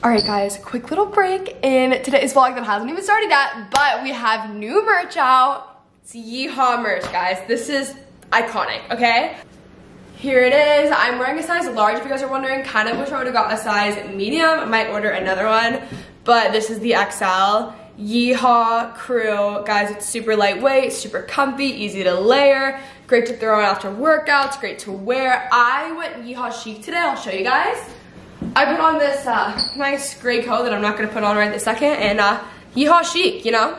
All right, guys, quick little break in today's vlog that hasn't even started yet, but we have new merch out. It's Yeehaw merch, guys. This is iconic, okay? Here it is. I'm wearing a size large, if you guys are wondering. Kind of wish I would have got a size medium. I might order another one, but this is the XL. Yeehaw crew. Guys, it's super lightweight, super comfy, easy to layer, great to throw on after workouts, great to wear. I went Yeehaw chic today. I'll show you guys. I put on this uh, nice gray coat that I'm not gonna put on right this second and uh, yeehaw chic, you know?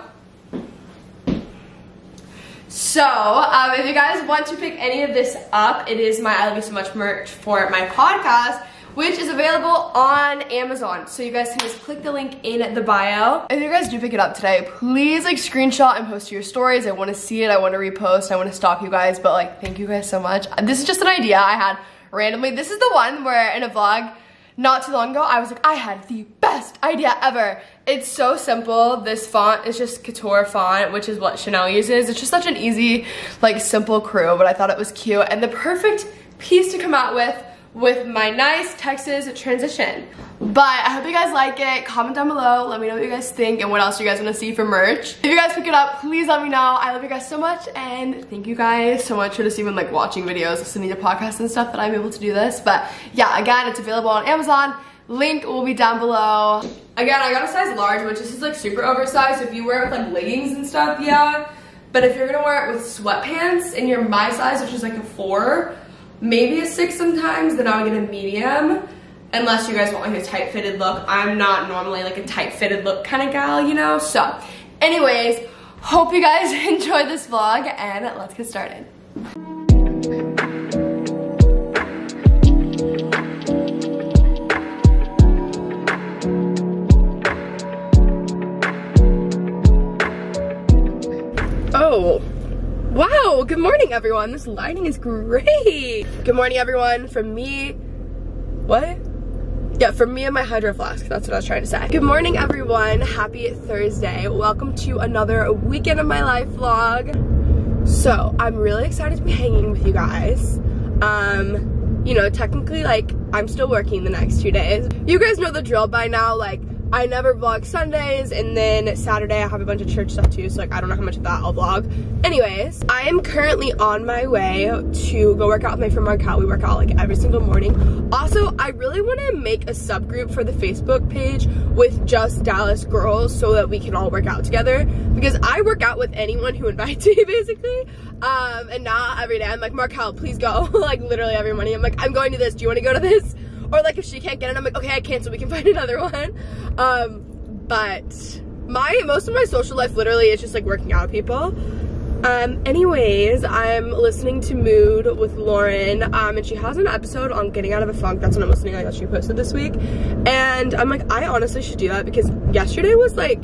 So, um, if you guys want to pick any of this up, it is my I Love You So Much merch for my podcast, which is available on Amazon. So you guys can just click the link in the bio. If you guys do pick it up today, please like screenshot and post to your stories. I wanna see it, I wanna repost, I wanna stalk you guys, but like, thank you guys so much. This is just an idea I had randomly. This is the one where in a vlog, not too long ago, I was like, I had the best idea ever. It's so simple. This font is just Couture font, which is what Chanel uses. It's just such an easy, like simple crew, but I thought it was cute and the perfect piece to come out with with my nice Texas transition. But I hope you guys like it. Comment down below. Let me know what you guys think and what else you guys want to see for merch. If you guys pick it up, please let me know. I love you guys so much and thank you guys so much for just even like watching videos, listening to podcasts and stuff that I'm able to do this. But yeah, again, it's available on Amazon. Link will be down below. Again, I got a size large, which this is like super oversized. So if you wear it with like leggings and stuff, yeah. But if you're gonna wear it with sweatpants and you're my size, which is like a four, maybe a six sometimes, then I would get a medium. Unless you guys want like a tight fitted look. I'm not normally like a tight fitted look kind of gal, you know? So anyways, hope you guys enjoyed this vlog and let's get started. Wow, good morning everyone. This lighting is great. Good morning everyone from me. What? Yeah, from me and my hydro flask. That's what I was trying to say. Good morning everyone. Happy Thursday. Welcome to another weekend of my life vlog. So, I'm really excited to be hanging with you guys. Um, you know, technically like I'm still working the next two days. You guys know the drill by now, like I never vlog Sundays and then Saturday I have a bunch of church stuff too so like I don't know how much of that I'll vlog. Anyways, I am currently on my way to go work out with my friend Markel. We work out like every single morning. Also, I really want to make a subgroup for the Facebook page with just Dallas girls so that we can all work out together because I work out with anyone who invites me basically. Um, and now every day I'm like, Markel, please go. like literally every morning I'm like, I'm going to this. Do you want to go to this? Or like if she can't get it, I'm like, okay, I can't, so we can find another one. Um, but my, most of my social life literally is just like working out people. Um, anyways, I'm listening to Mood with Lauren, um, and she has an episode on getting out of a funk. That's what I'm listening. I got she posted this week, and I'm like, I honestly should do that because yesterday was like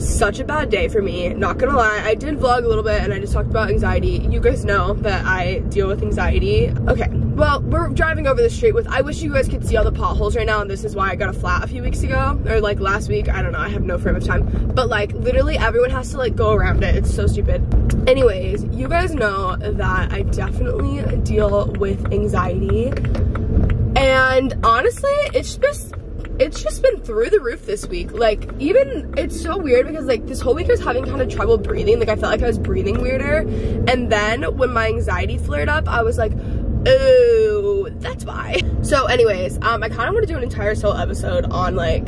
such a bad day for me. Not gonna lie, I did vlog a little bit, and I just talked about anxiety. You guys know that I deal with anxiety. Okay, well, we're driving over the street with, I wish you guys could see all the potholes right now, and this is why I got a flat a few weeks ago, or like last week, I don't know, I have no frame of time. But like, literally everyone has to like go around it, it's so stupid. Anyways, you guys know that I definitely deal with anxiety. And honestly, it's just it's just been through the roof this week. Like, even, it's so weird because, like, this whole week I was having kind of trouble breathing. Like, I felt like I was breathing weirder. And then when my anxiety flared up, I was like, oh, that's why. So anyways, um, I kind of want to do an entire solo episode on like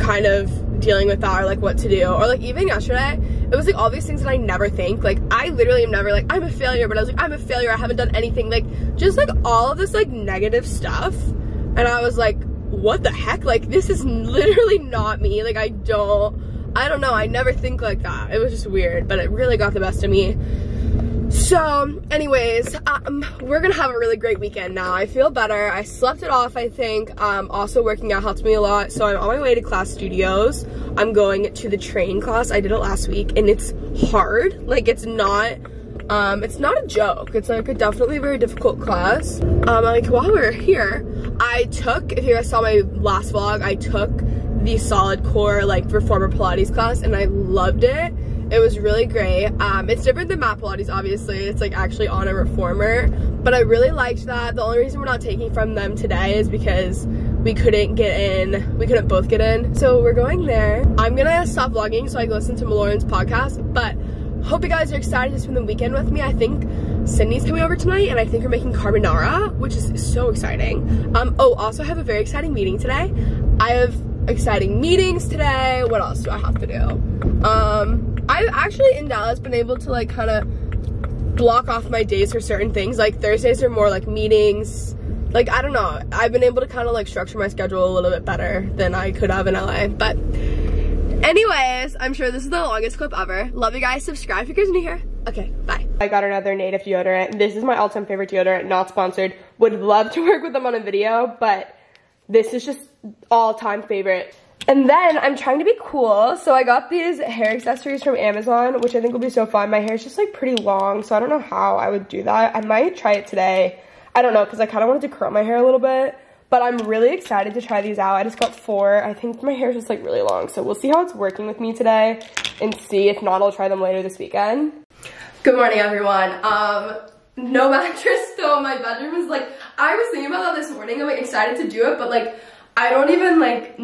kind of dealing with that or like what to do. Or like even yesterday, it was like all these things that I never think. Like I literally am never like, I'm a failure, but I was like, I'm a failure, I haven't done anything. Like just like all of this like negative stuff. And I was like, what the heck? Like this is literally not me. Like I don't, I don't know. I never think like that. It was just weird, but it really got the best of me. So, anyways, um, we're gonna have a really great weekend now. I feel better. I slept it off, I think. Um, also, working out helped me a lot. So, I'm on my way to class studios. I'm going to the train class. I did it last week, and it's hard. Like, it's not, um, it's not a joke. It's like a definitely very difficult class. Um, like, while we're here, I took, if you guys saw my last vlog, I took the solid core, like, reformer Pilates class, and I loved it it was really great. Um, it's different than mat Pilates, obviously. It's like actually on a reformer, but I really liked that. The only reason we're not taking from them today is because we couldn't get in, we couldn't both get in. So we're going there. I'm gonna stop vlogging so I can listen to Maloran's podcast, but hope you guys are excited to spend the weekend with me. I think Sydney's coming over tonight and I think we're making carbonara, which is so exciting. Um, oh, also I have a very exciting meeting today. I have exciting meetings today. What else do I have to do? Um, I've actually in Dallas been able to like kind of block off my days for certain things. Like Thursdays are more like meetings. Like, I don't know. I've been able to kind of like structure my schedule a little bit better than I could have in LA. But anyways, I'm sure this is the longest clip ever. Love you guys. Subscribe if you guys new here. Okay, bye. I got another native deodorant. This is my all-time favorite deodorant, not sponsored. Would love to work with them on a video, but this is just all-time favorite. And then I'm trying to be cool, so I got these hair accessories from Amazon, which I think will be so fun. My hair is just like pretty long, so I don't know how I would do that. I might try it today. I don't know, because I kind of wanted to curl my hair a little bit, but I'm really excited to try these out. I just got four. I think my hair is just like really long, so we'll see how it's working with me today and see. If not, I'll try them later this weekend. Good morning, everyone. Um, no mattress though. my bedroom is like, I was thinking about that this morning. I'm like excited to do it, but like, I don't even like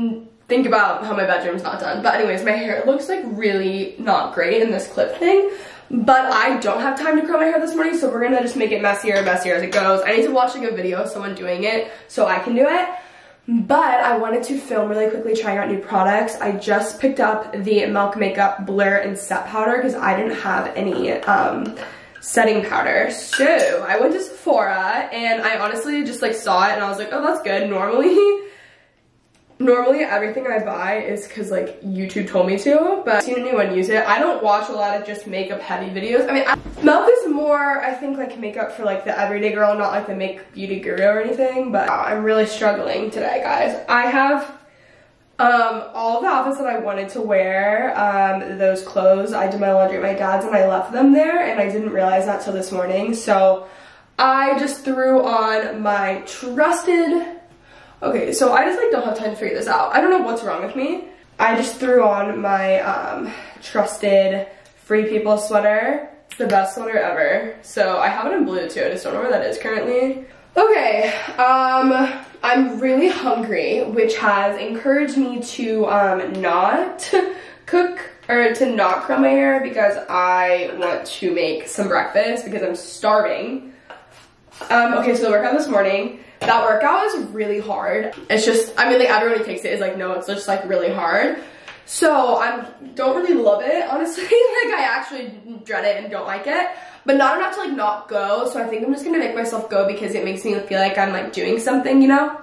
think about how my bedroom's not done. But anyways, my hair looks like really not great in this clip thing. But I don't have time to curl my hair this morning, so we're gonna just make it messier and messier as it goes. I need to watch like a video of someone doing it so I can do it. But I wanted to film really quickly trying out new products. I just picked up the Milk Makeup Blur and Set Powder because I didn't have any um, setting powder. So I went to Sephora and I honestly just like saw it and I was like, oh, that's good. Normally normally everything I buy is because like YouTube told me to, but I've seen anyone use it. I don't watch a lot of just makeup heavy videos. I mean, I, Milk is more, I think like makeup for like the everyday girl, not like the make beauty guru or anything, but I'm really struggling today, guys. I have um, all the outfits that I wanted to wear, um, those clothes, I did my laundry at my dad's and I left them there and I didn't realize that till this morning. So I just threw on my trusted Okay, so I just like don't have time to figure this out. I don't know what's wrong with me. I just threw on my um, trusted Free People sweater. It's the best sweater ever. So I have it in blue too. I just don't know where that is currently. Okay, um, I'm really hungry, which has encouraged me to um, not cook or to not curl my hair because I want to make some breakfast because I'm starving. Um, okay, so the workout this morning, that workout is really hard. It's just, I mean, like everyone who takes it is like, no, it's just like really hard. So I don't really love it, honestly. like I actually dread it and don't like it, but not enough to like not go. So I think I'm just gonna make myself go because it makes me feel like I'm like doing something, you know?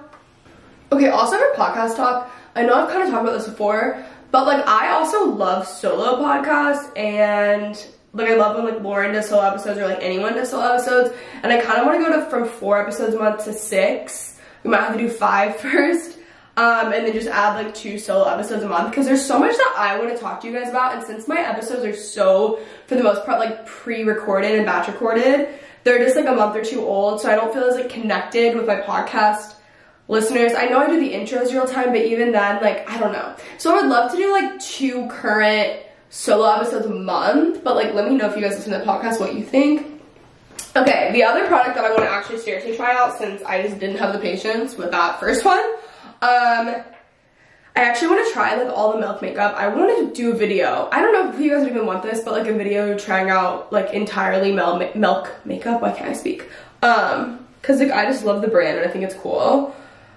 Okay, also for podcast talk, I know I've kind of talked about this before, but like I also love solo podcasts and like I love when like Lauren does solo episodes or like anyone does solo episodes. And I kind of want to go to from four episodes a month to six. We might have to do five first. Um, and then just add like two solo episodes a month because there's so much that I want to talk to you guys about. And since my episodes are so, for the most part, like pre-recorded and batch recorded, they're just like a month or two old. So I don't feel as like connected with my podcast listeners. I know I do the intros real time, but even then, like, I don't know. So I would love to do like two current solo episodes a month, but like let me know if you guys listen to the podcast what you think. Okay, the other product that I want to actually seriously try out since I just didn't have the patience with that first one, um, I actually want to try like all the milk makeup. I wanted to do a video. I don't know if you guys even want this, but like a video trying out like entirely milk milk makeup. Why can't I speak? Um, cause like I just love the brand and I think it's cool.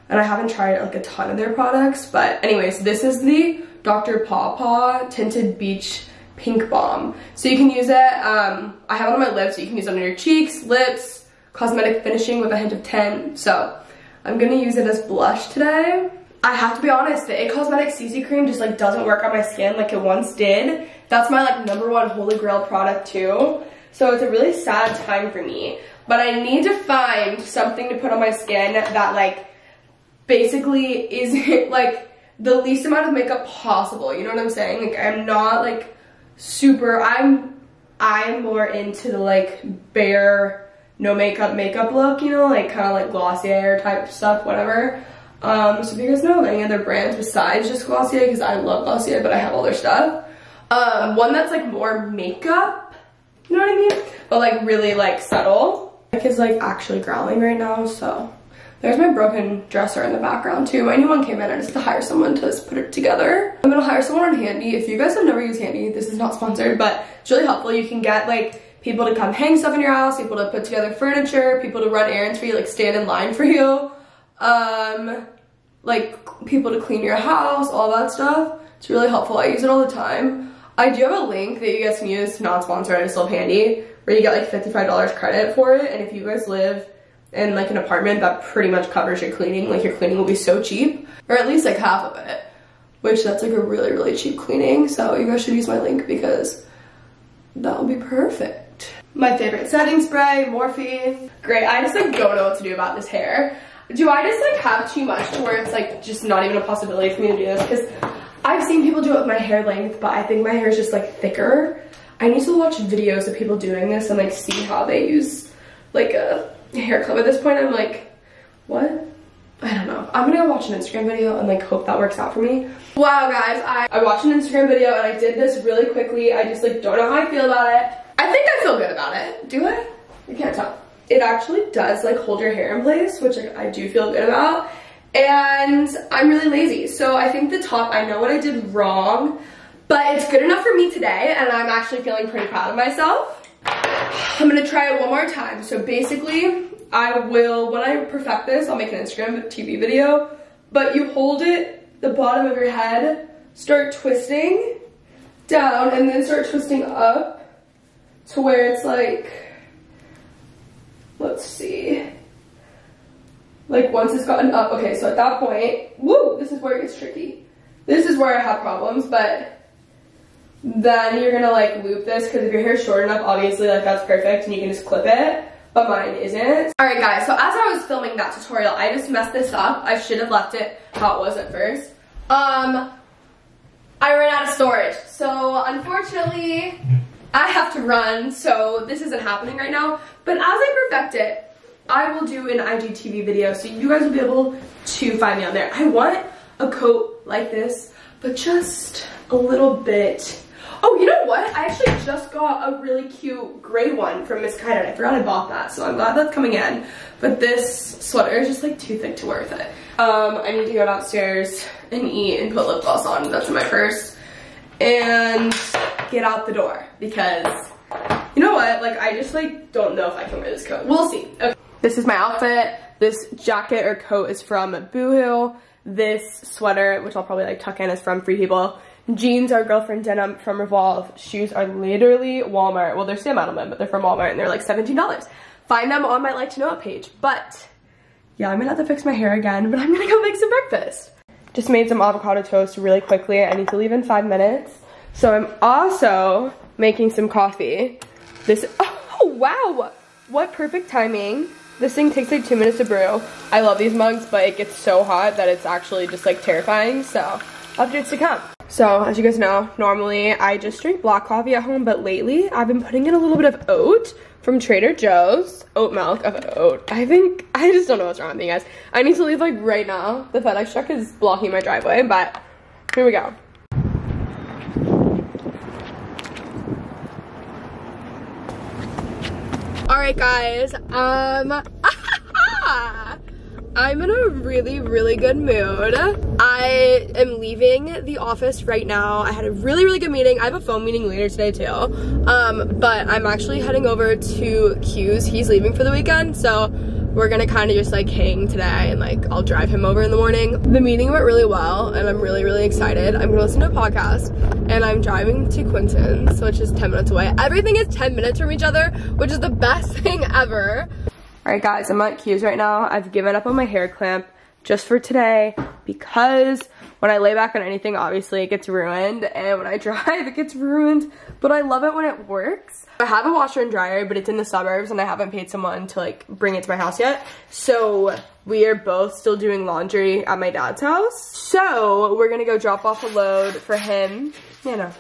And I haven't tried like a ton of their products, but anyways, this is the Dr. Paw Tinted Peach Pink Balm. So you can use it, um, I have it on my lips, so you can use it on your cheeks, lips, cosmetic finishing with a hint of 10. So I'm gonna use it as blush today. I have to be honest, the It Cosmetics CC cream just like doesn't work on my skin like it once did. That's my like number one holy grail product too. So it's a really sad time for me. But I need to find something to put on my skin that like basically isn't like the least amount of makeup possible. You know what I'm saying? Like I'm not like super, I'm, I'm more into the like bare, no makeup makeup look, you know, like kind of like Glossier type stuff, whatever. Um, so if you guys know of any other brands besides just Glossier, because I love Glossier, but I have all their stuff. Um, one that's like more makeup, you know what I mean? But like really like subtle. My kid's like actually growling right now, so There's my broken dresser in the background too. My new one came in. I just had to hire someone to put it together. I'm gonna hire someone on Handy. If you guys have never used Handy, this is not sponsored, but it's really helpful. You can get like people to come hang stuff in your house, people to put together furniture, people to run errands for you, like stand in line for you. Um, like people to clean your house, all that stuff. It's really helpful. I use it all the time. I do have a link that you guys can use, not sponsored, I just love Handy, where you get like $55 credit for it. And if you guys live in like an apartment, that pretty much covers your cleaning. Like your cleaning will be so cheap, or at least like half of it, which that's like a really, really cheap cleaning. So you guys should use my link because that will be perfect. My favorite setting spray, Morphe. Great, I just like don't know what to do about this hair. Do I just like have too much to where it's like just not even a possibility for me to do this? Because I've seen people do it with my hair length, but I think my hair is just like thicker. I need to watch videos of people doing this and like see how they use like a hair clip. At this point, I'm like, what? I don't know. I'm gonna go watch an Instagram video and like hope that works out for me. Wow, guys, I, I watched an Instagram video and I did this really quickly. I just like don't know how I feel about it. I think I feel good about it. Do I? You can't tell. It actually does like hold your hair in place, which like, I do feel good about. And I'm really lazy. So I think the top, I know what I did wrong, but it's good enough for me today and I'm actually feeling pretty proud of myself. I'm gonna try it one more time. So basically, I will, when I perfect this, I'll make an Instagram TV video, but you hold it, the bottom of your head, start twisting down and then start twisting up to where it's like, let's see, like once it's gotten up, okay, so at that point, woo, this is where it gets tricky. This is where I have problems, but then you're gonna like loop this because if your hair's short enough, obviously like that's perfect and you can just clip it, but mine isn't. All right guys, so as I was filming that tutorial, I just messed this up. I should have left it how it was at first. Um, I ran out of storage. So unfortunately, I have to run, so this isn't happening right now. But as I perfect it, I will do an IGTV video so you guys will be able to find me on there. I want a coat like this, but just a little bit. Oh, you know what? I actually just got a really cute gray one from Miss Missguided. I forgot I bought that, so I'm glad that's coming in. But this sweater is just like too thick to wear with it. Um, I need to go downstairs and eat and put lip gloss on. That's in my purse. And get out the door because you know what? Like, I just like don't know if I can wear this coat. We'll see. Okay. This is my outfit. This jacket or coat is from Boohoo. This sweater, which I'll probably like tuck in, is from Free People. Jeans are girlfriend denim from Revolve. Shoes are literally Walmart. Well, they're Sam Edelman, but they're from Walmart and they're like $17. Find them on my like to know it page. But yeah, I'm gonna have to fix my hair again, but I'm gonna go make some breakfast. Just made some avocado toast really quickly. I need to leave in five minutes. So I'm also making some coffee. This, oh wow, what perfect timing. This thing takes like two minutes to brew. I love these mugs, but it gets so hot that it's actually just like terrifying. So updates to come. So as you guys know, normally I just drink black coffee at home, but lately I've been putting in a little bit of oat from Trader Joe's. Oat milk of oat. I think, I just don't know what's wrong with me guys. I need to leave like right now. The FedEx truck is blocking my driveway, but here we go. All right, guys. Um, I'm in a really, really good mood. I am leaving the office right now. I had a really, really good meeting. I have a phone meeting later today too. Um, but I'm actually heading over to Q's. He's leaving for the weekend, so we're gonna kind of just like hang today and like I'll drive him over in the morning. The meeting went really well and I'm really, really excited. I'm gonna listen to a podcast and I'm driving to Quentin's, which is 10 minutes away. Everything is 10 minutes from each other, which is the best thing ever. All right guys, I'm at Q's right now. I've given up on my hair clamp just for today because when I lay back on anything, obviously it gets ruined and when I drive, it gets ruined, but I love it when it works. I have a washer and dryer, but it's in the suburbs and I haven't paid someone to like bring it to my house yet. So we are both still doing laundry at my dad's house. So we're gonna go drop off a load for him. You know,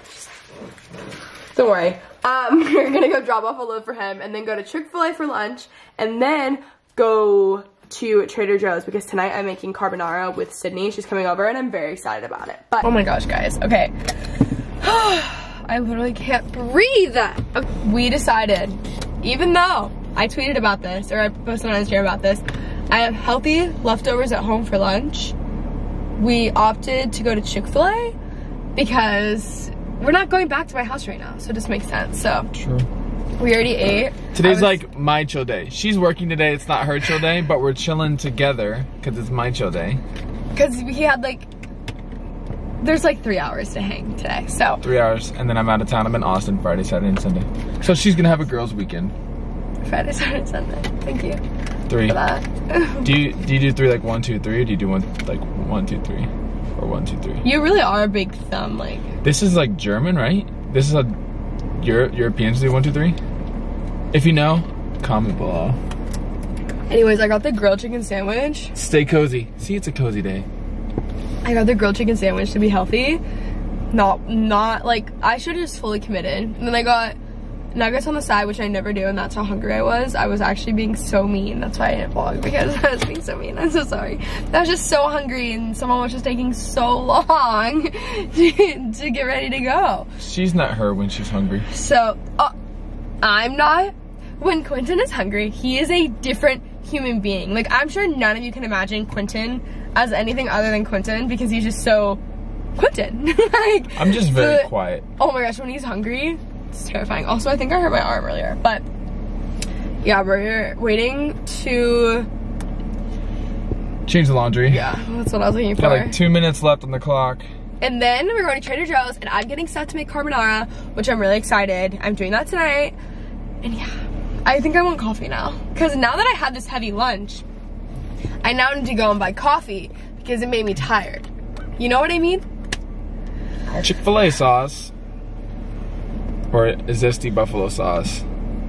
don't worry. Um, we're gonna go drop off a load for him and then go to Chick-fil-A for lunch and then go to Trader Joe's because tonight I'm making carbonara with Sydney. She's coming over and I'm very excited about it. But, oh my gosh, guys. Okay. I literally can't breathe. We decided, even though I tweeted about this or I posted on Instagram about this, I have healthy leftovers at home for lunch. We opted to go to Chick-fil-A because we're not going back to my house right now, so it just makes sense. So True. we already ate. Today's was- like my chill day. She's working today. It's not her chill day, but we're chilling together because it's my chill day. because he had like there's like three hours to hang today. So Three hours, and then I'm out of town. I'm in Austin Friday, Saturday, and Sunday. So she's gonna have a girls' weekend. Friday, Saturday, Sunday. Thank you Three. Do you do you do three like one, two, three, or do you do one like one, two, three, or one, two, three? you really are a big thumb, like This is like German, right? This is a Euro- Europeans do one, two, three. If you know, comment below. anyways, I got the grilled chicken sandwich. Stay cozy. See, it's a cozy day. I got the grilled chicken sandwich to be healthy. Not not like I should have just fully committed. And then I got nuggets on the side, which I never do, and that's how hungry I was. I was actually being so mean. That's why I didn't vlog because I was being so mean. I'm so sorry. I was just so hungry and someone was just taking so long to, to get ready to go. She's not her when she's hungry. So, uh, I'm not. When Quentin is hungry, he is a different human being. Like, I'm sure none of you can imagine Quentin as anything other than Quentin because he's just so Quentin. like, I'm just very the- quiet. Oh my gosh, when he's hungry, it's terrifying. Also, I think I hurt my arm earlier, but yeah, we're waiting to. Change the laundry. Yeah, that's what I was looking for. Got like two minutes left on the clock. And then we're going to Trader Joe's, and I'm getting set to make carbonara, which I'm really excited. I'm doing that tonight. And yeah, I think I want coffee now. Because now that I had this heavy lunch, I now need to go and buy coffee because it made me tired. You know what I mean? Chick-fil-A sauce. Or a zesty buffalo sauce.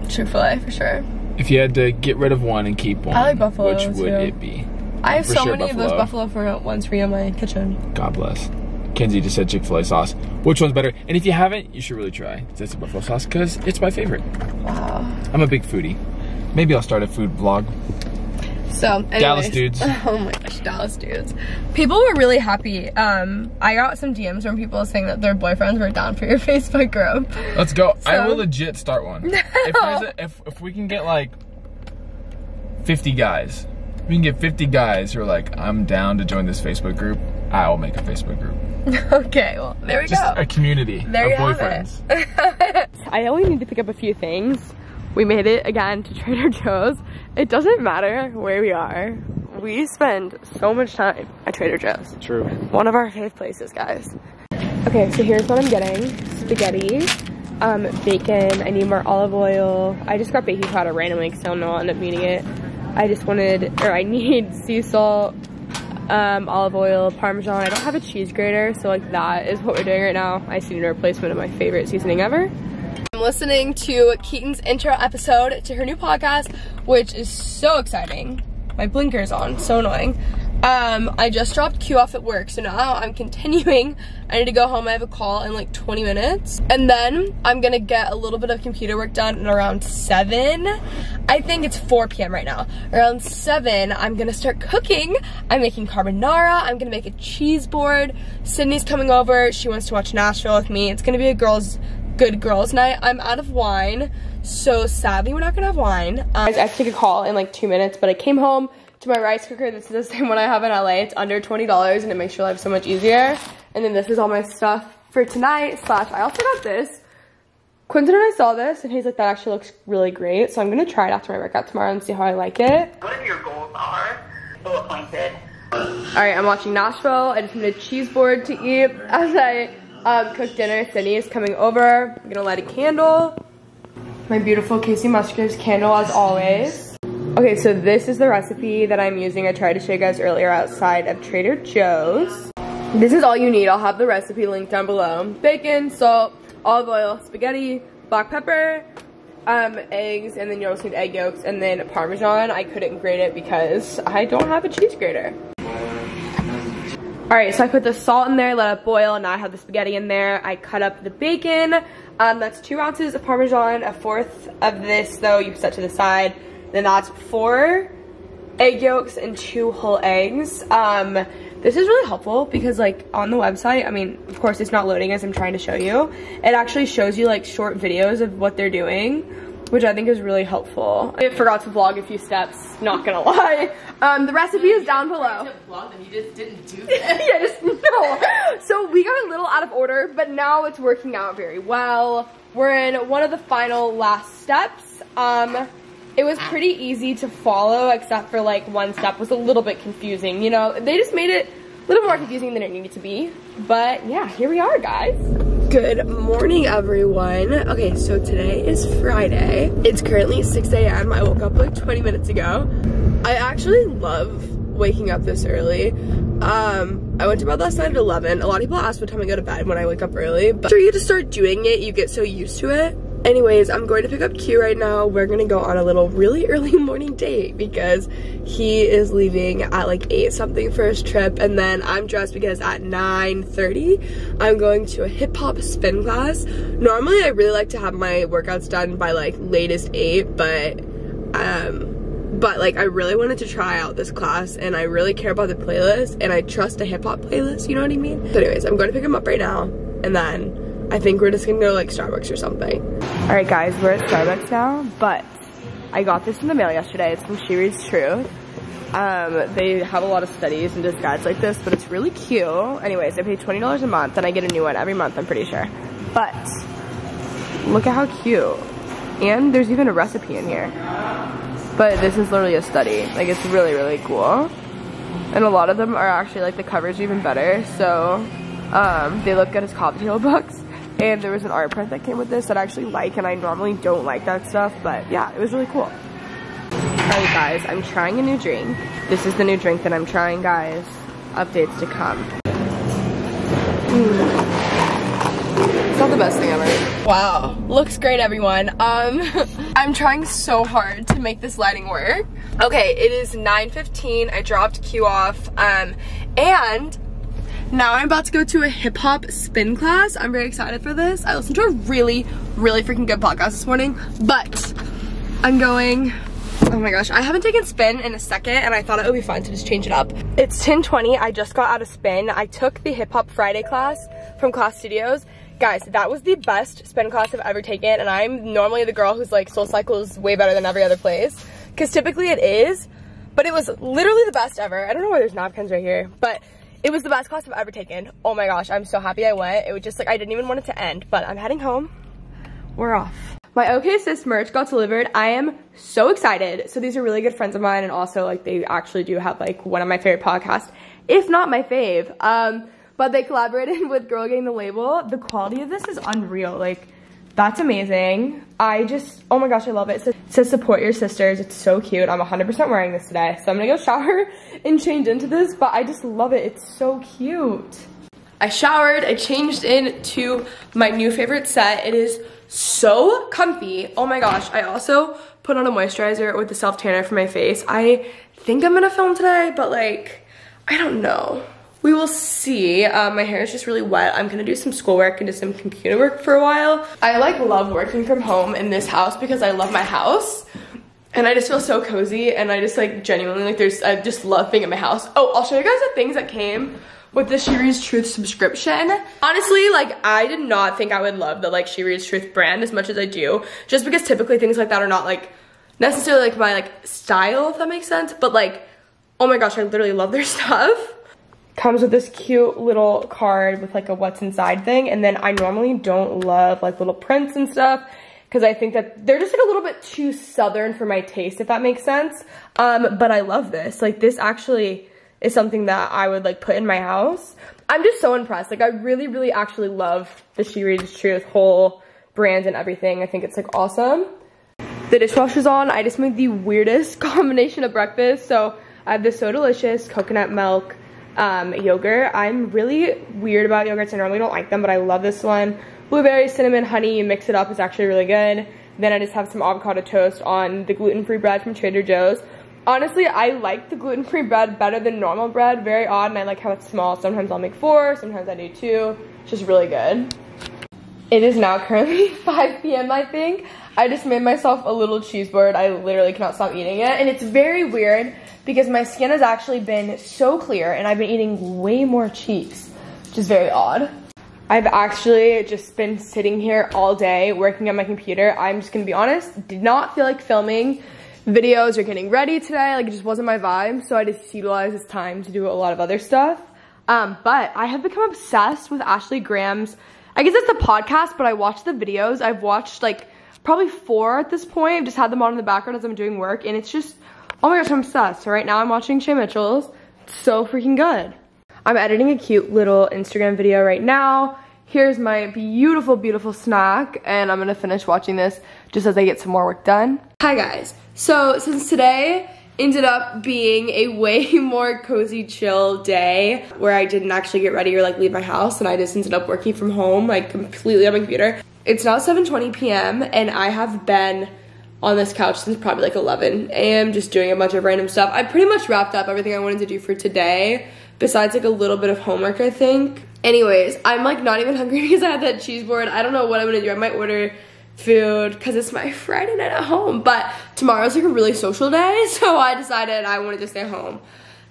Chick-fil-A for sure. If you had to get rid of one and keep one, I like buffalo, which would too. it be? I have For so sure many of those buffalo. buffalo for ones for you in my kitchen. God bless. Kenzie just said Chick-fil-A sauce. Which one's better? And if you haven't, you should really try zesty buffalo sauce because it's my favorite. Wow. I'm a big foodie. Maybe I'll start a food vlog. So, anyways, Dallas dudes. Oh my gosh, Dallas dudes. People were really happy. Um, I got some DMs from people saying that their boyfriends were down for your Facebook group. Let's go. I will legit start one. if, a, if if we can get like 50 guys, we can get 50 guys who are like, I'm down to join this Facebook group. I will make a Facebook group. okay, well, there we go. Just go. a community There of you have boyfriends. it. I only need to pick up a few things. We made it again to Trader Joe's. It doesn't matter where we are. We spend so much time at Trader Joe's. True. One of our favorite places, guys. Okay, so here's what I'm getting. Spaghetti, um, bacon, I need more olive oil. I just got baking powder randomly because I don't know I'll end up needing it. I just wanted, or I need sea salt, um, olive oil, parmesan. I don't have a cheese grater, so like that is what we're doing right now. I just need a replacement of my favorite seasoning ever. I'm listening to Keaton's intro episode to her new podcast, which is so exciting. My blinker's on, so annoying. Um, I just dropped Q off at work, so now I'm continuing. I need to go home. I have a call in like 20 minutes. And then I'm gonna get a little bit of computer work done at around 7. I think it's 4 p.m. right now. Around 7, I'm gonna start cooking. I'm making carbonara. I'm gonna make a cheese board. Sydney's coming over. She wants to watch Nashville with me. It's gonna be a girls' good girls night. I'm out of wine, so sadly we're not gonna have wine. Um, I have to take a call in like two minutes, but I came home to my rice cooker. This is the same one I have in LA. It's under $20 and it makes your life so much easier. And then this is all my stuff for tonight, slash I also got this. Quentin and I saw this and he's like, that actually looks really great. So I'm gonna try it after my workout tomorrow and see how I like it. What your goals are. So appointed. All right, I'm watching Nashville. I just need a cheese board to eat as I um, cook dinner. Sydney is coming over. I'm gonna light a candle. My beautiful Kacey Musgraves candle as always. Okay, so this is the recipe that I'm using. I tried to show you guys earlier outside of Trader Joe's. This is all you need. I'll have the recipe linked down below. Bacon, salt, olive oil, spaghetti, black pepper, um, eggs, and then you also need egg yolks, and then Parmesan. I couldn't grate it because I don't have a cheese grater. All right, so I put the salt in there, let it boil, and now I have the spaghetti in there. I cut up the bacon. Um, that's two ounces of Parmesan, a fourth of this, though, you set to the side. Then that's four egg yolks and two whole eggs. Um, this is really helpful because like on the website, I mean, of course it's not loading as I'm trying to show you. It actually shows you like short videos of what they're doing. Which I think is really helpful. I forgot to vlog a few steps, not gonna lie. Um, the recipe is down below. vlog you just didn't do yeah, just no. So we got a little out of order, but now it's working out very well. We're in one of the final last steps. Um, it was pretty easy to follow, except for like one step was a little bit confusing. You know, they just made it a little more confusing than it needed to be. But yeah, here we are, guys. Good morning, everyone. Okay, so today is Friday. It's currently 6 a.m. I woke up like 20 minutes ago. I actually love waking up this early. Um, I went to bed last night at 11. A lot of people ask what time I go to bed when I wake up early, but after you just start doing it, you get so used to it. Anyways, I'm going to pick up Q right now. We're gonna go on a little really early morning date because he is leaving at like 8 something for his trip and then I'm dressed because at 9.30 I'm going to a hip hop spin class. Normally I really like to have my workouts done by like latest 8 but um but like I really wanted to try out this class and I really care about the playlist and I trust a hip hop playlist, you know what I mean? So anyways, I'm going to pick him up right now and then I think we're just gonna go like Starbucks or something. All right guys, we're at Starbucks now, but I got this in the mail yesterday. It's from She Reads Truth. Um, they have a lot of studies and just guides like this, but it's really cute. Anyways, I pay $20 a month and I get a new one every month, I'm pretty sure. But, look at how cute. And there's even a recipe in here. But this is literally a study. Like, it's really, really cool. And a lot of them are actually, like, the covers even better. So, um, they look good as table books. And there was an art print that came with this that I actually like, and I normally don't like that stuff, but yeah, it was really cool. Alright guys, I'm trying a new drink. This is the new drink that I'm trying, guys. Updates to come. Mm. It's not the best thing ever. Wow, looks great everyone. Um, I'm trying so hard to make this lighting work. Okay, it is 9.15, I dropped Q off, um, and now I'm about to go to a hip hop spin class. I'm very excited for this. I listened to a really, really freaking good podcast this morning, but I'm going, oh my gosh, I haven't taken spin in a second and I thought it would be fun to just change it up. It's 1020, I just got out of spin. I took the hip hop Friday class from Class Studios. Guys, that was the best spin class I've ever taken and I'm normally the girl who's like Soul Cycle is way better than every other place because typically it is, but it was literally the best ever. I don't know why there's napkins right here, but it was the best class I've ever taken. Oh my gosh, I'm so happy I went. It was just like, I didn't even want it to end, but I'm heading home. We're off. My OK Sis merch got delivered. I am so excited. So these are really good friends of mine and also like they actually do have like one of my favorite podcasts, if not my fave. Um, but they collaborated with Girl Gang the Label. The quality of this is unreal. Like that's amazing. I just, oh my gosh, I love it. It says support your sisters. It's so cute. I'm 100% wearing this today. So I'm gonna go shower and change into this, but I just love it. It's so cute. I showered, I changed into my new favorite set. It is so comfy. Oh my gosh. I also put on a moisturizer with the self tanner for my face. I think I'm gonna film today, but like, I don't know we will see. Um, my hair is just really wet. I'm gonna do some schoolwork and do some computer work for a while. I like love working from home in this house because I love my house. And I just feel so cozy and I just like genuinely like there's, I just love being in my house. Oh, I'll show you guys the things that came with the She Reads Truth subscription. Honestly, like I did not think I would love the like She Reads Truth brand as much as I do. Just because typically things like that are not like necessarily like my like style, if that makes sense. But like, oh my gosh, I literally love their stuff comes with this cute little card with like a what's inside thing. And then I normally don't love like little prints and stuff because I think that they're just like a little bit too southern for my taste, if that makes sense. Um, but I love this. Like this actually is something that I would like put in my house. I'm just so impressed. Like I really, really actually love the She Reads Truth whole brand and everything. I think it's like awesome. The dishwasher's on. I just made the weirdest combination of breakfast. So I have this So Delicious coconut milk, um, yogurt. I'm really weird about yogurts. I normally don't like them, but I love this one. Blueberry, cinnamon, honey, you mix it up. It's actually really good. Then I just have some avocado toast on the gluten-free bread from Trader Joe's. Honestly, I like the gluten-free bread better than normal bread. Very odd, and I like how it's small. Sometimes I'll make four, sometimes I do two. It's just really good. It is now currently 5 p.m. I think. I just made myself a little cheese board. I literally cannot stop eating it. And it's very weird because my skin has actually been so clear and I've been eating way more cheese, which is very odd. I've actually just been sitting here all day working on my computer. I'm just gonna be honest, did not feel like filming videos or getting ready today. Like it just wasn't my vibe. So I just utilized this time to do a lot of other stuff. Um, but I have become obsessed with Ashley Graham's, I guess it's the podcast, but I watch the videos. I've watched like probably four at this point. I've just had them on in the background as I'm doing work and it's just, oh my gosh, I'm obsessed. So right now I'm watching Shay Mitchell's. It's so freaking good. I'm editing a cute little Instagram video right now. Here's my beautiful, beautiful snack, and I'm gonna finish watching this just as I get some more work done. Hi guys. So since today ended up being a way more cozy, chill day where I didn't actually get ready or like leave my house and I just ended up working from home like completely on my computer. It's now 7.20 p.m. and I have been on this couch since probably like 11 a.m. just doing a bunch of random stuff. I pretty much wrapped up everything I wanted to do for today besides like a little bit of homework, I think. Anyways, I'm like not even hungry because I had that cheese board. I don't know what I'm gonna do. I might order food because it's my Friday night at home. But tomorrow's like a really social day, so I decided I wanted to stay home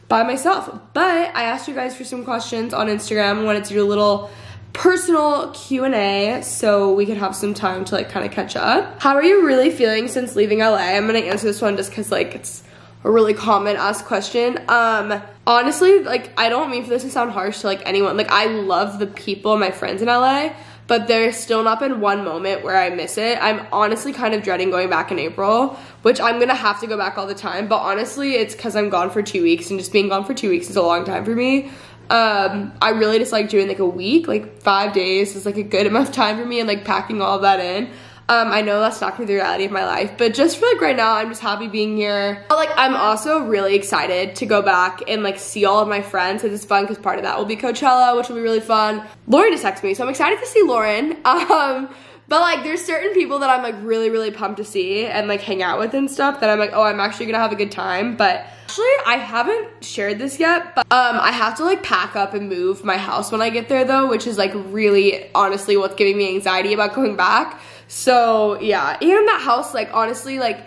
by myself. But I asked you guys for some questions on Instagram. I wanted to do a little personal Q&A so we could have some time to like kind of catch up. How are you really feeling since leaving LA? I'm gonna answer this one just because like it's a really common asked question. Um, honestly, like I don't mean for this to sound harsh to like anyone. Like I love the people, my friends in LA, but there's still not been one moment where I miss it. I'm honestly kind of dreading going back in April, which I'm gonna have to go back all the time. But honestly, it's because I'm gone for two weeks, and just being gone for two weeks is a long time for me. Um, I really just like doing like a week, like five days is like a good of time for me and like packing all that in. Um, I know that's not gonna be the reality of my life, but just for like right now, I'm just happy being here. But like, I'm also really excited to go back and like see all of my friends because it's fun because part of that will be Coachella, which will be really fun. Lauren just texted me, so I'm excited to see Lauren. Um, but like, there's certain people that I'm like really, really pumped to see and like hang out with and stuff that I'm like, oh, I'm actually gonna have a good time. But actually, I haven't shared this yet, but um, I have to like pack up and move my house when I get there though, which is like really honestly what's giving me anxiety about going back. So yeah, and that house, like honestly, like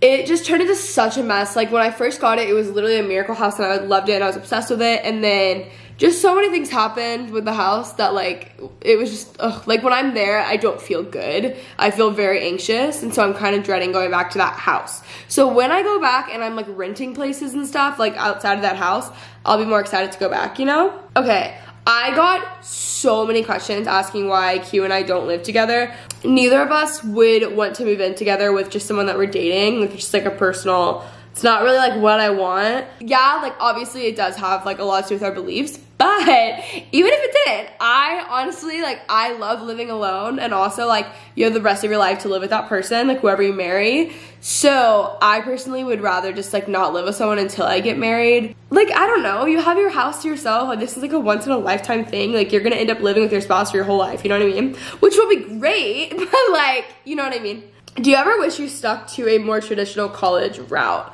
it just turned into such a mess. Like when I first got it, it was literally a miracle house and I loved it and I was obsessed with it. And then just so many things happened with the house that like it was just ugh. like when I'm there, I don't feel good. I feel very anxious, and so I'm kind of dreading going back to that house. So when I go back and I'm like renting places and stuff like outside of that house, I'll be more excited to go back. You know? Okay. I got so many questions asking why Q and I don't live together. Neither of us would want to move in together with just someone that we're dating, like just like a personal it's not really like what I want. Yeah, like obviously it does have like a lot to do with our beliefs, but even if it didn't, I honestly like I love living alone and also like you have the rest of your life to live with that person, like whoever you marry. So I personally would rather just like not live with someone until I get married. Like I don't know, you have your house to yourself. Like this is like a once in a lifetime thing. Like you're gonna end up living with your spouse for your whole life. You know what I mean? Which will be great, but like you know what I mean. Do you ever wish you stuck to a more traditional college route?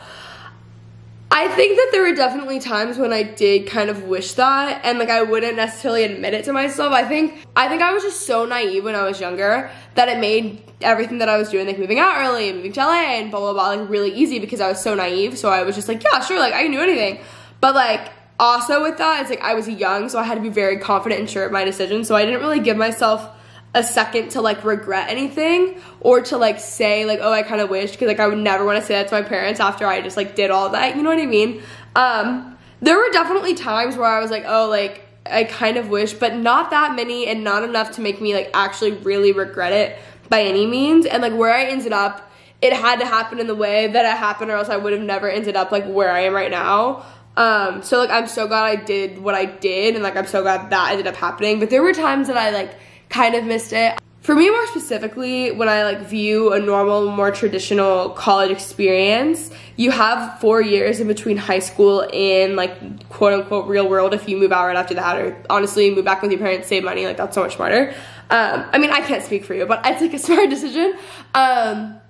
I think that there were definitely times when I did kind of wish that and like I wouldn't necessarily admit it to myself. I think I think I was just so naive when I was younger that it made everything that I was doing like moving out early, moving to LA and blah blah blah like really easy because I was so naive. So I was just like, yeah, sure, like I can do anything. But like also with that, it's like I was young, so I had to be very confident and sure of my decision. So I didn't really give myself a second to like regret anything or to like say like oh I kind of wish because like I would never want to say that to my parents after I just like did all that you know what I mean? Um there were definitely times where I was like oh like I kind of wish but not that many and not enough to make me like actually really regret it by any means and like where I ended up it had to happen in the way that it happened or else I would have never ended up like where I am right now. Um so like I'm so glad I did what I did and like I'm so glad that ended up happening but there were times that I like kind of missed it. For me more specifically, when I like view a normal, more traditional college experience, you have four years in between high school and like quote unquote real world if you move out right after that or honestly move back with your parents, save money, like that's so much smarter. Um, I mean, I can't speak for you, but it's like a smart decision. Um,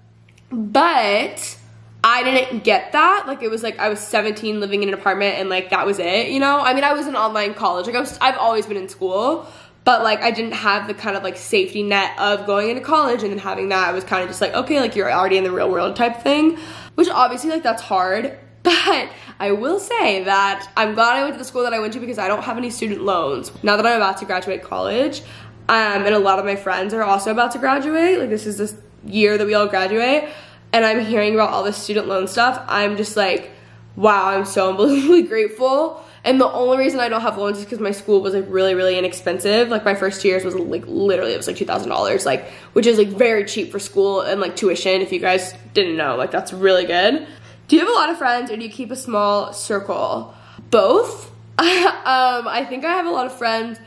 but I didn't get that. Like it was like I was 17 living in an apartment and like that was it, you know? I mean, I was in online college. Like I was I've always been in school, but like I didn't have the kind of like safety net of going into college and then having that. I was kind of just like okay like you're already in the real world type thing. Which obviously like that's hard. But I will say that I'm glad I went to the school that I went to because I don't have any student loans. Now that I'm about to graduate college, um, and a lot of my friends are also about to graduate, like this is this year that we all graduate, and I'm hearing about all this student loan stuff, I'm just like, wow, I'm so unbelievably grateful. And the only reason I don't have loans is because my school was like really, really inexpensive. Like my first two years was like literally it was like two thousand dollars, like which is like very cheap for school and like tuition. If you guys didn't know, like that's really good. Do you have a lot of friends or do you keep a small circle? Both. um, I think I have a lot of friends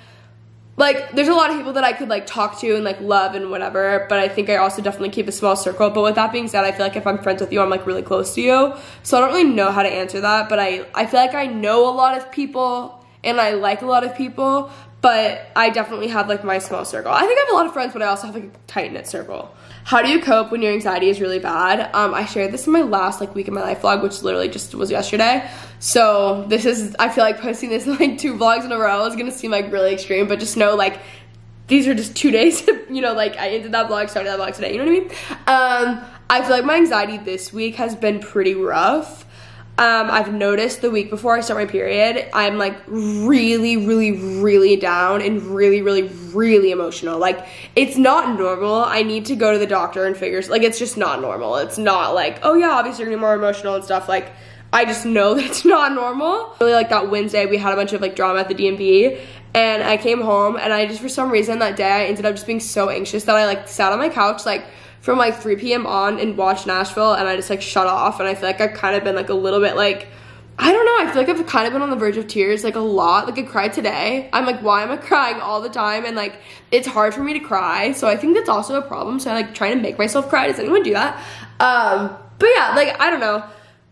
like there's a lot of people that I could like talk to and like love and whatever, but I think I also definitely keep a small circle. But with that being said, I feel like if I'm friends with you, I'm like really close to you. So I don't really know how to answer that, but I I feel like I know a lot of people and I like a lot of people, but I definitely have like my small circle. I think I have a lot of friends, but I also have like a tight knit circle. How do you cope when your anxiety is really bad? Um, I shared this in my last like week of my life vlog, which literally just was yesterday. So this is, I feel like posting this like two vlogs in a row is gonna seem like really extreme, but just know like these are just two days. you know, like I ended that vlog, started that vlog today. You know what I mean? Um, I feel like my anxiety this week has been pretty rough. Um, I've noticed the week before I start my period, I'm like really, really, really down and really, really, really emotional. Like, it's not normal. I need to go to the doctor and figure, like, it's just not normal. It's not like, oh yeah, obviously you're gonna be more emotional and stuff. Like, I just know that it's not normal. Really, like that Wednesday, we had a bunch of like drama at the DMV, and I came home, and I just, for some reason, that day, I ended up just being so anxious that I like sat on my couch, like, from like 3 p.m. on and watch Nashville and I just like shut off and I feel like I've kind of been like a little bit like I don't know, I feel like I've kind of been on the verge of tears like a lot. Like I cried today. I'm like, why am I crying all the time? And like it's hard for me to cry. So I think that's also a problem. So I like trying to make myself cry. Does anyone do that? Um, but yeah, like I don't know.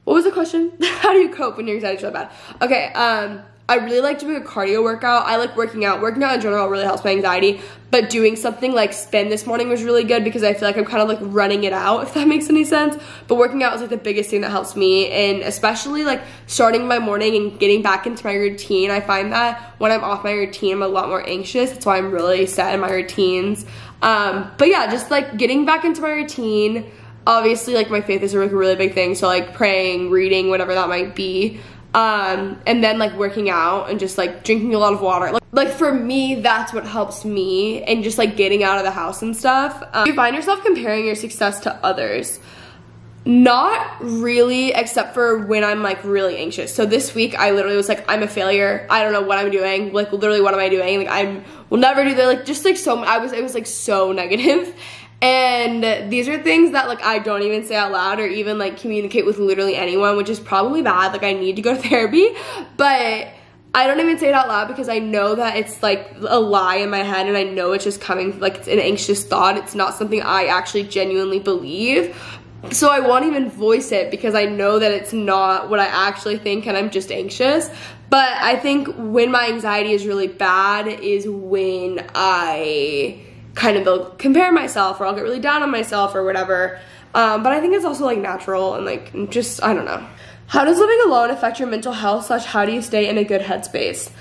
What was the question? How do you cope when your anxiety is so bad? Okay, um, I really like doing a cardio workout. I like working out. Working out in general really helps my anxiety, but doing something like spin this morning was really good because I feel like I'm kind of like running it out, if that makes any sense. But working out is like the biggest thing that helps me, and especially like starting my morning and getting back into my routine. I find that when I'm off my routine, I'm a lot more anxious. That's why I'm really set in my routines. Um, but yeah, just like getting back into my routine. Obviously, like my faith is a really big thing, so like praying, reading, whatever that might be. Um, and then like working out and just like drinking a lot of water. Like, like for me, that's what helps me and just like getting out of the house and stuff. Um, you find yourself comparing your success to others. Not really, except for when I'm like really anxious. So this week, I literally was like, I'm a failure. I don't know what I'm doing. Like, literally, what am I doing? Like, I'm will never do that. Like, just like so. I was. It was like so negative. And these are things that like I don't even say out loud or even like communicate with literally anyone, which is probably bad. Like I need to go to therapy, but I don't even say it out loud because I know that it's like a lie in my head and I know it's just coming like it's an anxious thought. It's not something I actually genuinely believe. So I won't even voice it because I know that it's not what I actually think and I'm just anxious. But I think when my anxiety is really bad is when I kind of will compare myself or I'll get really down on myself or whatever. Um, but I think it's also like natural and like just, I don't know. How does living alone affect your mental health slash how do you stay in a good headspace?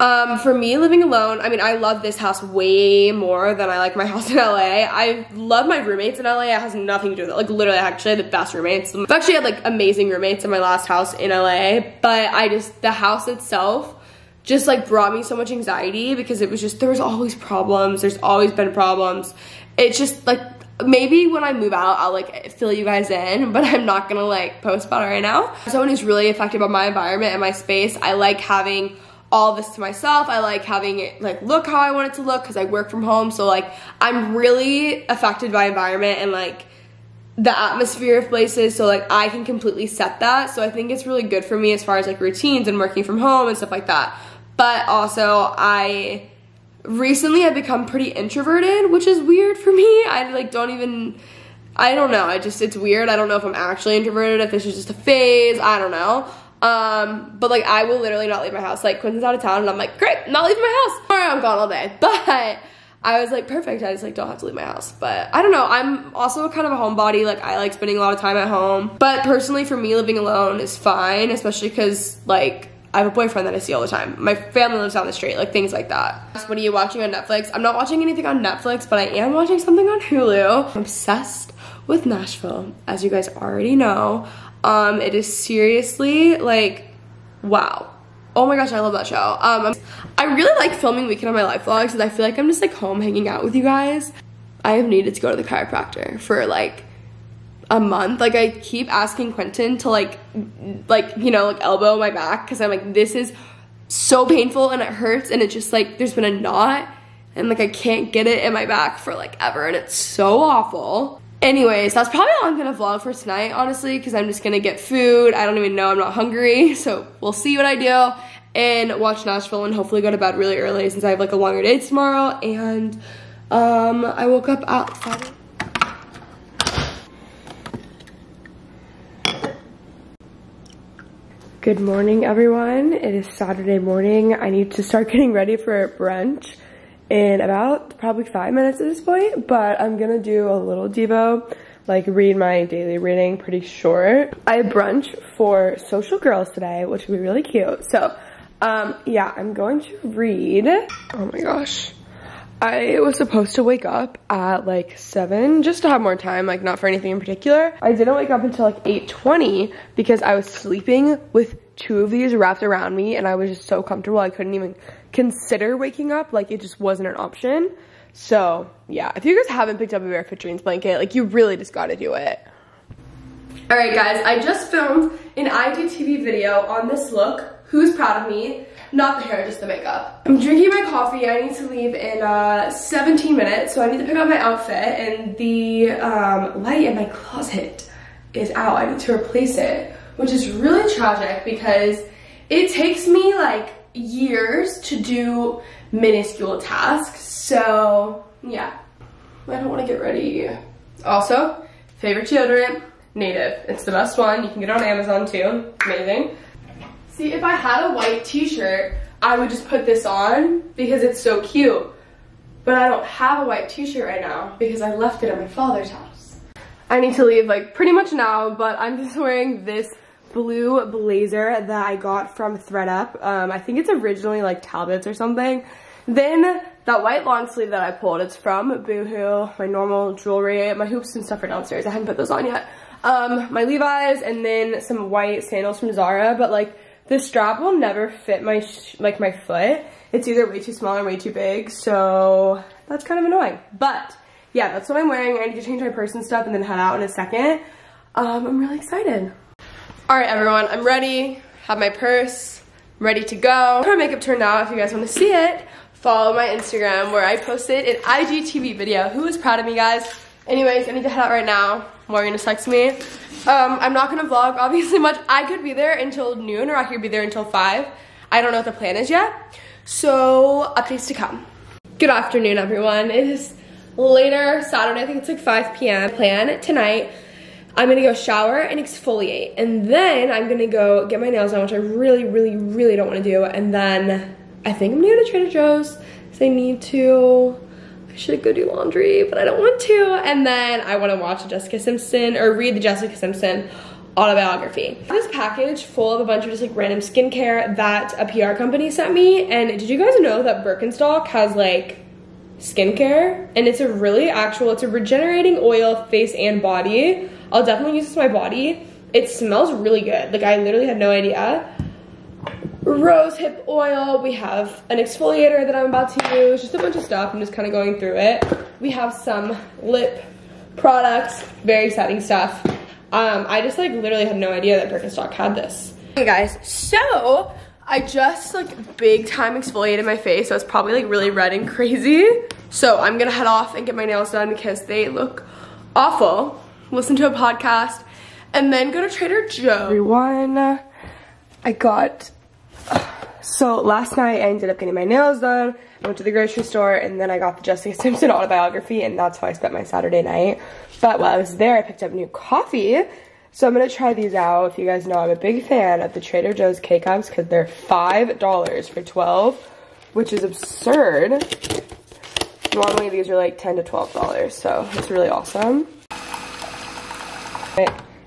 Um, for me, living alone, I mean, I love this house way more than I like my house in LA. I love my roommates in LA. It has nothing to do with it. Like, literally, I actually had the best roommates. I've actually had, like, amazing roommates in my last house in LA. But I just, the house itself just like brought me so much anxiety because it was just there was always problems. There's always been problems. It's just like maybe when I move out I'll like fill you guys in but I'm not gonna like post about it right now. Someone who's really affected by my environment and my space I like having all this to myself. I like having it like look how I want it to look because I work from home. So like I'm really affected by environment and like the atmosphere of places. So like I can completely set that. So I think it's really good for me as far as like routines and working from home and stuff like that but also I recently have become pretty introverted, which is weird for me. I like don't even I don't know. I just it's weird. I don't know if I'm actually introverted, if this is just a phase. I don't know. Um, but like I will literally not leave my house. Like Quentin's out of town and I'm like, great, not leaving my house. Sorry, I'm gone all day. But I was like, perfect. I just like don't have to leave my house. But I don't know. I'm also kind of a homebody. Like I like spending a lot of time at home. But personally for me, living alone is fine, especially because like I have a boyfriend that I see all the time. My family lives down the street, like things like that. What are you watching on Netflix? I'm not watching anything on Netflix, but I am watching something on Hulu. I'm obsessed with Nashville, as you guys already know. Um, it is seriously like, wow. Oh my gosh, I love that show. Um, I really like filming Weekend on My Life vlogs because I feel like I'm just like home hanging out with you guys. I have needed to go to the chiropractor for like a month. Like I keep asking Quentin to like, like, you know, like elbow my back because I'm like, this is so painful and it hurts and it's just like, there's been a knot and like I can't get it in my back for like ever and it's so awful. Anyways, that's probably all I'm gonna vlog for tonight, honestly, because I'm just gonna get food. I don't even know, I'm not hungry, so we'll see what I do and watch Nashville and hopefully go to bed really early since I have like a longer day tomorrow and um, I woke up at 5 Good morning, everyone. It is Saturday morning. I need to start getting ready for brunch in about probably five minutes at this point, but I'm gonna do a little Devo, like read my daily reading pretty short. I brunch for social girls today, which will be really cute. So, um, yeah, I'm going to read. Oh my gosh. I was supposed to wake up at like 7 just to have more time, like not for anything in particular. I didn't wake up until like 8.20 because I was sleeping with two of these wrapped around me and I was just so comfortable I couldn't even consider waking up. Like it just wasn't an option. So yeah, if you guys haven't picked up a Barefoot Dreams blanket, like you really just gotta do it. All right guys, I just filmed an IGTV video on this look. Who's proud of me? Not the hair, just the makeup. I'm drinking my coffee. I need to leave in uh, 17 minutes, so I need to pick out my outfit, and the um, light in my closet is out. I need to replace it, which is really tragic because it takes me like years to do minuscule tasks, so yeah. I don't want to get ready. Also, favorite deodorant, Native. It's the best one. You can get it on Amazon too. Amazing. See, if I had a white t-shirt, I would just put this on because it's so cute. But I don't have a white t-shirt right now because I left it at my father's house. I need to leave like pretty much now, but I'm just wearing this blue blazer that I got from thredUP. Um, I think it's originally like Talbot's or something. Then that white long sleeve that I pulled, it's from Boohoo, my normal jewelry, my hoops and stuff are downstairs. I haven't put those on yet. Um, my Levi's and then some white sandals from Zara, but like the strap will never fit my, like my foot. It's either way too small or way too big, so that's kind of annoying. But yeah, that's what I'm wearing. I need to change my purse and stuff and then head out in a second. Um, I'm really excited. All right, everyone, I'm ready. Have my purse, I'm ready to go. How my makeup turned out, if you guys wanna see it, follow my Instagram where I posted an IGTV video. Who is proud of me, guys? Anyways, I need to head out right now. Morgan just texted me. Um, I'm not gonna vlog obviously much. I could be there until noon or I could be there until five. I don't know what the plan is yet. So updates to come. Good afternoon, everyone. It is later Saturday, I think it's like 5 p.m. Plan tonight. I'm gonna go shower and exfoliate. And then I'm gonna go get my nails done, which I really, really, really don't wanna do. And then I think I'm gonna go to Trader Joe's because I need to should go do laundry, but I don't want to. And then I want to watch Jessica Simpson or read the Jessica Simpson autobiography. This package full of a bunch of just like random skincare that a PR company sent me. And did you guys know that Birkenstock has like skincare? And it's a really actual, it's a regenerating oil, face and body. I'll definitely use this my body. It smells really good. Like I literally had no idea rose hip oil. We have an exfoliator that I'm about to use. Just a bunch of stuff. I'm just kind of going through it. We have some lip products. Very exciting stuff. Um, I just like literally had no idea that Birkenstock had this. Hey guys, so I just like big time exfoliated my face. So it's probably like really red and crazy. So I'm gonna head off and get my nails done because they look awful. Listen to a podcast and then go to Trader Joe. Everyone, I got so last night I ended up getting my nails done. I went to the grocery store and then I got the Jessica Simpson autobiography and that's how I spent my Saturday night. But while I was there, I picked up new coffee. So I'm gonna try these out. If you guys know, I'm a big fan of the Trader Joe's K-Cups because they're $5 for 12, which is absurd. Normally these are like 10 to $12, so it's really awesome.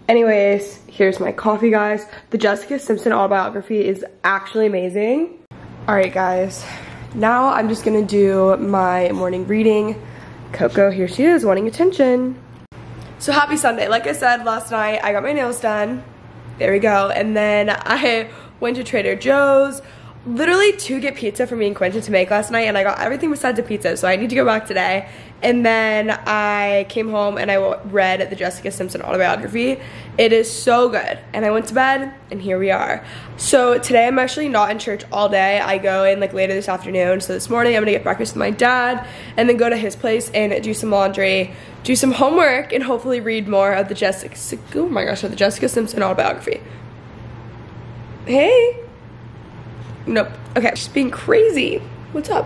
Anyways, here's my coffee, guys. The Jessica Simpson autobiography is actually amazing. All right, guys. Now I'm just gonna do my morning reading. Coco, here she is, wanting attention. So happy Sunday. Like I said last night, I got my nails done. There we go. And then I went to Trader Joe's literally to get pizza for me and Quentin to make last night and I got everything besides the pizza so I need to go back today. And then I came home and I read the Jessica Simpson autobiography. It is so good. And I went to bed and here we are. So today I'm actually not in church all day. I go in like later this afternoon. So this morning I'm gonna get breakfast with my dad and then go to his place and do some laundry do some homework and hopefully read more of the Jessica oh my gosh of the Jessica Simpson autobiography. Hey Nope. Okay, just being crazy. What's up?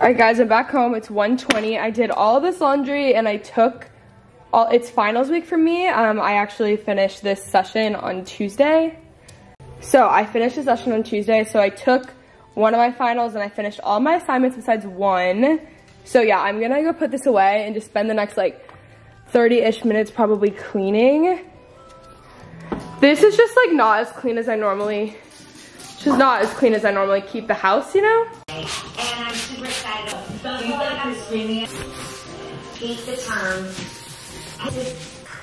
All right, guys, I'm back home. It's 1:20. I did all this laundry and I took all, it's finals week for me. Um, I actually finished this session on Tuesday. So I finished the session on Tuesday. So I took one of my finals and I finished all my assignments besides one. So yeah, I'm gonna go put this away and just spend the next like 30-ish minutes probably cleaning. This is just like not as clean as I normally is not as clean as I normally keep the house, you know? And I'm super excited. Do you like I'm screaming? Keep the tongue.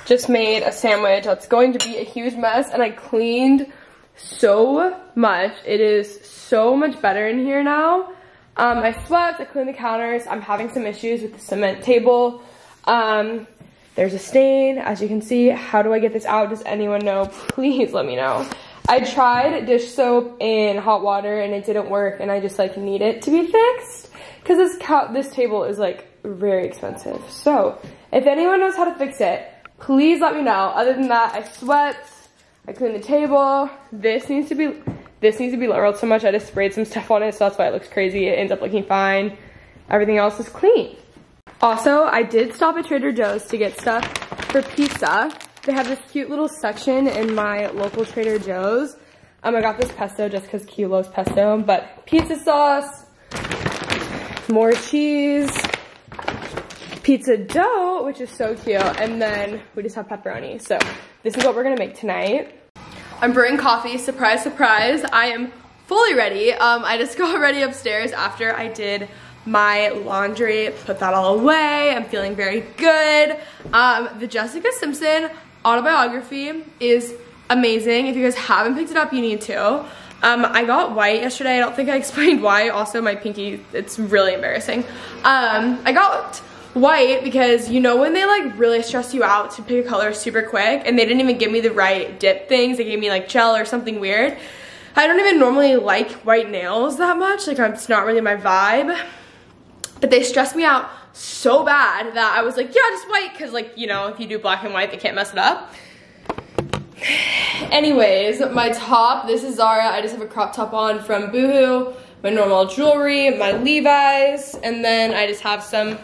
Just made a sandwich that's going to be a huge mess and I cleaned so much. It is so much better in here now. Um, I swept, I cleaned the counters. I'm having some issues with the cement table. Um, there's a stain, as you can see. How do I get this out? Does anyone know? Please let me know. I tried dish soap in hot water and it didn't work and I just like need it to be fixed because this this table is like very expensive. So if anyone knows how to fix it, please let me know. Other than that, I swept, I cleaned the table. This needs to be, this needs to be lowered so much. I just sprayed some stuff on it so that's why it looks crazy. It ends up looking fine. Everything else is clean. Also, I did stop at Trader Joe's to get stuff for pizza. They have this cute little section in my local Trader Joe's. Um, I got this pesto just because Q loves pesto, but pizza sauce, more cheese, pizza dough, which is so cute, and then we just have pepperoni. So this is what we're gonna make tonight. I'm brewing coffee, surprise, surprise. I am fully ready. Um, I just got ready upstairs after I did my laundry, put that all away. I'm feeling very good. Um, the Jessica Simpson autobiography is amazing. If you guys haven't picked it up, you need to. Um, I got white yesterday. I don't think I explained why. Also, my pinky, it's really embarrassing. Um, I got white because you know when they like really stress you out to pick a color super quick and they didn't even give me the right dip things. They gave me like gel or something weird. I don't even normally like white nails that much. Like it's not really my vibe. But they stressed me out so bad that I was like, yeah, just white, because like, you know, if you do black and white, they can't mess it up. Anyways, my top, this is Zara. I just have a crop top on from Boohoo, my normal jewelry, my Levi's, and then I just have some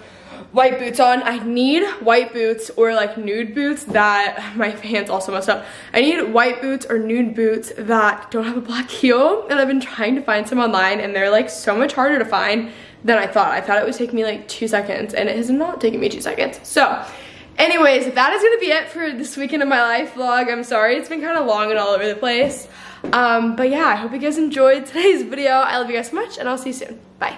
white boots on. I need white boots or like nude boots that, my pants also messed up. I need white boots or nude boots that don't have a black heel. And I've been trying to find some online and they're like so much harder to find than I thought. I thought it would take me like two seconds and it has not taken me two seconds. So anyways, that is gonna be it for this weekend of my life vlog. I'm sorry, it's been kind of long and all over the place. Um, but yeah, I hope you guys enjoyed today's video. I love you guys so much and I'll see you soon. Bye.